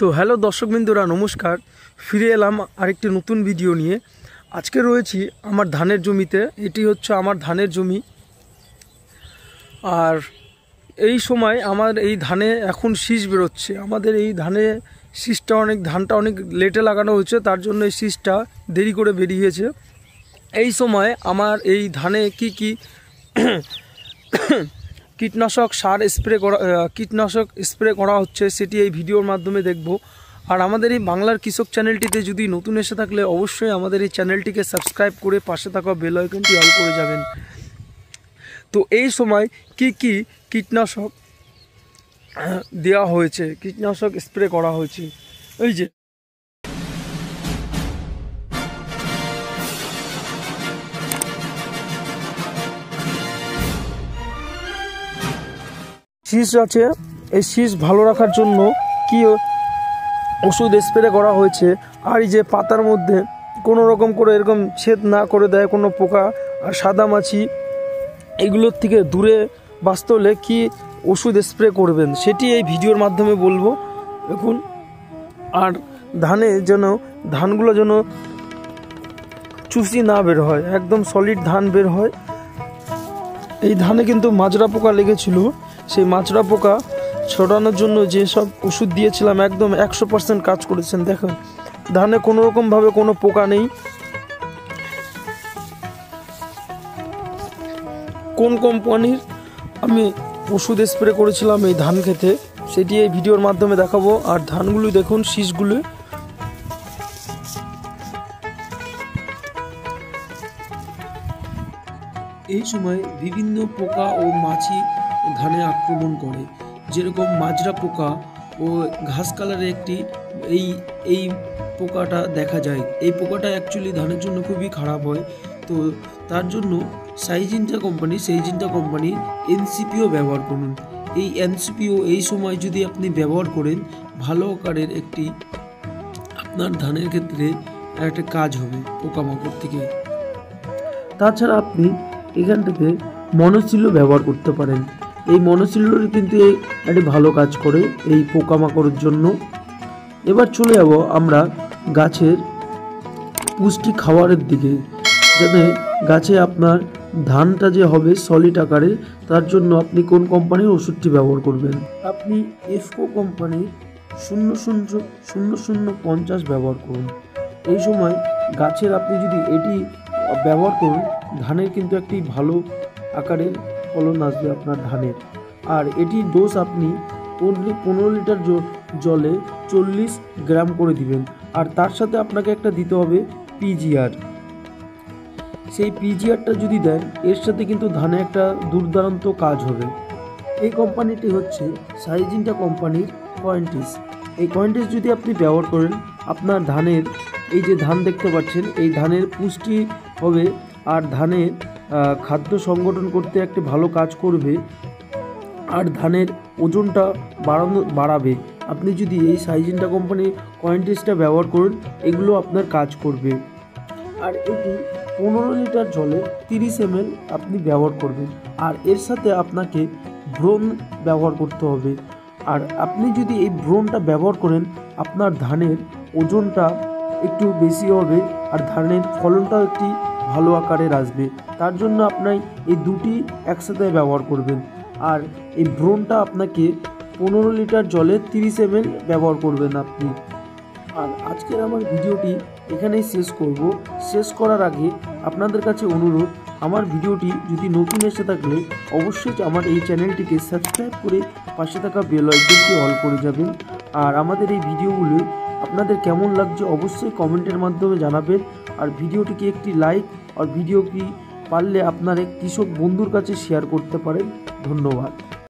তো হ্যালো দর্শকবৃন্দরা, নমস্কার। ফিরে এলাম আরেকটি নতুন ভিডিও নিয়ে। আজকে রয়েছি আমার ধানের জমিতে, এটি হচ্ছে আমার ধানের জমি। আর এই সময় আমার এই ধানে এখন শীষ বেরোচ্ছে। আমাদের এই ধানে শীষটা অনেক, ধানটা অনেক লেটে লাগানো হয়েছে, তার জন্য এই শীষটা দেরি করে বেরিয়েছে। এই সময় আমার এই ধানে কি কি কীটনাশক সার স্প্রে করা কীটনাশক স্প্রে করা হচ্ছে, সেটি এই ভিডিওর মাধ্যমে দেখব। আর আমাদের এই বাংলার কৃষক চ্যানেলটিতে যদি নতুন এসে থাকলে অবশ্যই আমাদের এই চ্যানেলটিকে সাবস্ক্রাইব করে পাশে থাকা বেল আইকনটি অল করে যাবেন। তো এই সময় কি কি কীটনাশক দেওয়া হয়েছে, কীটনাশক স্প্রে করা হয়েছে? এই যে শীষ আছে। এই শীষ ভালো রাখার জন্য কি ওষুধ স্প্রে করা হয়েছে? আর এই যে পাতার মধ্যে কোনো রকম করে এরকম ছেদ না করে দেয়, কোনো পোকা আর সাদা মাছি, এগুলোর থেকে দূরে বাঁচতে হলে কী ওষুধ স্প্রে করবেন? সেটি এই ভিডিওর মাধ্যমে বলব। দেখুন, আর ধানে যেন, ধানগুলো যেন চুষি না বের হয়, একদম সলিড ধান বের হয়। এই ধানে কিন্তু মাজরা পোকা লেগেছিল। সেই মাজরা পোকা ছড়ানোর জন্য যে সব ওষুধ দিয়েছিলাম, একদম একশো পার্সেন্ট কাজ করেছেন, দেখুন। ধানে কোনো রকমভাবে কোনো পোকা নেই। কোন কোম্পানির আমি ওষুধ স্প্রে করেছিলাম এই ধান খেতে, সেটি এই ভিডিওর মাধ্যমে দেখাবো। আর ধানগুলো দেখুন, শীষগুলো। এই সময় বিভিন্ন পোকা ও মাছি ধানে আক্রমণ করে। যেরকম মাজরা পোকা ও ঘাস কালারের একটি এই এই পোকাটা দেখা যায়। এই পোকাটা অ্যাকচুয়ালি ধানের জন্য খুবই খারাপ হয়। তো তার জন্য সাইজিনটা কোম্পানি সেইজিনটা কোম্পানি এনসিপিও ব্যবহার করুন। এই এনসিপিও এই সময় যদি আপনি ব্যবহার করেন, ভালো আকারের একটি আপনার ধানের ক্ষেত্রে একটা কাজ হবে পোকামাকড় থেকে। তাছাড়া আপনি এখান থেকে মনোসিলও ব্যবহার করতে পারেন। এই মনোসিলোর কিন্তু একটি ভালো কাজ করে এই পোকামাকড়ের জন্য। এবার চলে যাব আমরা গাছের পুষ্টি খাওয়ারের দিকে, যাতে গাছে আপনার ধানটা যে হবে সলিড আকারে, তার জন্য আপনি কোন কোম্পানির ওষুধটি ব্যবহার করবেন? আপনি এফকো কোম্পানির শূন্য শূন্য শূন্য শূন্য পঞ্চাশ ব্যবহার করুন। এই সময় গাছের আপনি যদি এটি ব্যবহার করুন, ধানের কিন্তু একটি ভালো আকারের ফলন আসবে আপনার ধানের। আর এটি ডোজ আপনি পনেরো পনেরো লিটার জলে চল্লিশ গ্রাম করে দিবেন। আর তার সাথে আপনাকে একটা দিতে হবে পিজিআর সেই পিজিআরটা যদি দেন, এর সাথে কিন্তু ধানে একটা দুর্দান্ত কাজ হবে। এই কোম্পানিটি হচ্ছে সাইজিনটা কোম্পানির কয়েন্টিস এই কয়েন্টিস যদি আপনি ব্যবহার করেন, আপনার ধানের, এই যে ধান দেখতে পাচ্ছেন, এই ধানের পুষ্টি হবে, আর ধানের খাদ্য সংগঠন করতে একটি ভালো কাজ করবে আর ধানের ওজনটা বাড়ানো, বাড়াবে। আপনি যদি এই সাইজিনটা কোম্পানির কয়েন্টিসটা ব্যবহার করুন, এগুলো আপনার কাজ করবে। আর এটি পনেরো লিটার জলে তিরিশ এম আপনি ব্যবহার করবেন। আর এর সাথে আপনাকে ব্রোন ব্যবহার করতে হবে। আর আপনি যদি এই ব্রোনটা ব্যবহার করেন, আপনার ধানের ওজনটা একটু বেশি হবে, আর ধানের ফলনটাও একটি ভালো আকারের আসবে। তার জন্য আপনার এই দুটি একসাথে ব্যবহার করবেন। আর এই ব্রোনটা আপনাকে পনেরো লিটার জলে তিরিশ এম ব্যবহার করবেন আপনি। আর আজকের আমার ভিডিওটি এখানেই শেষ করব। শেষ করার আগে আপনাদের কাছে অনুরোধ, আমার ভিডিওটি যদি নতুন এসে থাকলে অবশ্যই আমার এই চ্যানেলটিকে সাবস্ক্রাইব করে পাশে থাকা বেল আইকনটি অল করে যাবেন। আর আমাদের এই ভিডিওগুলো আপনাদের কেমন লাগছে অবশ্যই কমেন্টের মাধ্যমে জানাবেন। আর ভিডিওটিকে একটি লাইক আর ভিডিওটি পারলে আপনার এক কৃষক বন্ধুর কাছে শেয়ার করতে পারেন। ধন্যবাদ।